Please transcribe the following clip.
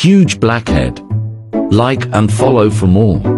Huge blackhead. Like and follow for more.